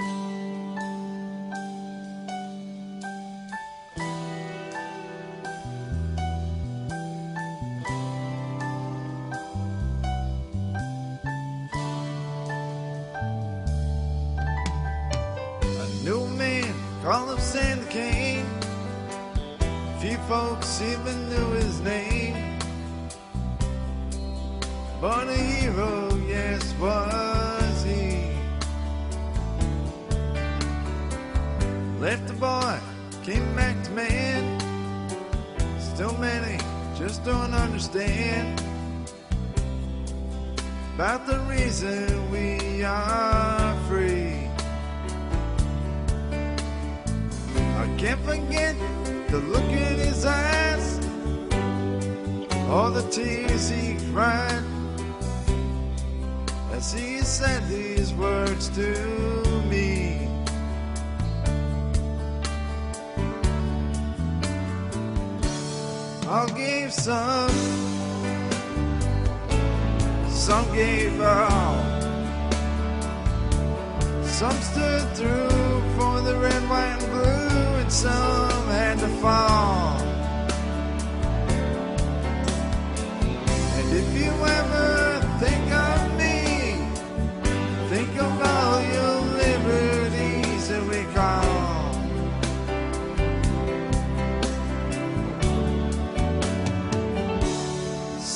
A new man called him Sandy Kane. Few folks even knew his name. But a Left the boy, came back to man. Still many just don't understand about the reason we are free. I can't forget the look in his eyes, all the tears he cried as he said these words to me. I gave some, some gave all. Some stood through for the red, white, and blue, and some had to fall. And if you ever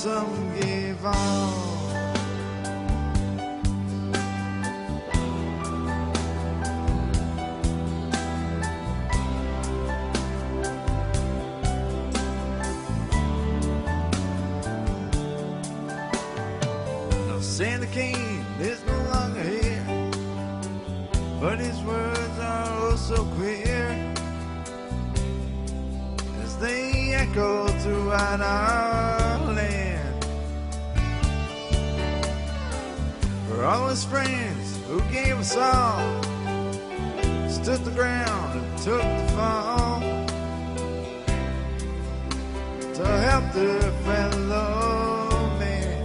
Some gave all. Sandy Kane is no longer here, but his words are oh so clear as they echo throughout our For all his friends who gave us all, stood the ground and took the fall to help their fellow man.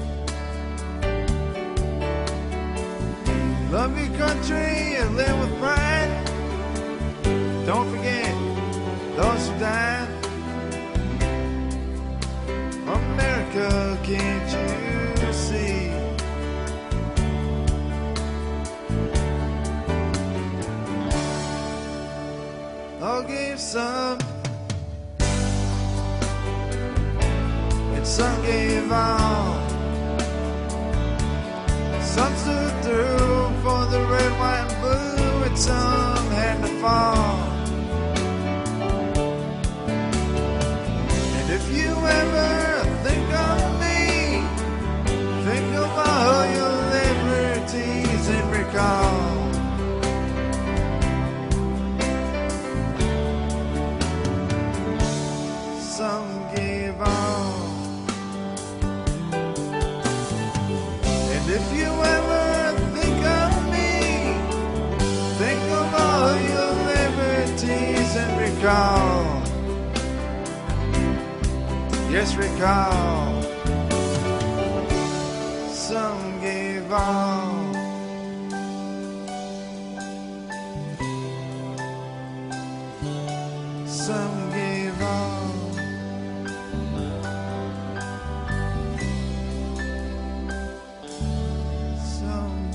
Love your country and live with pride. Don't forget those who died. America, can't I'll give some, and some gave all. Some stood through for the red, recall. Yes, recall. Some gave all. Some gave all. Some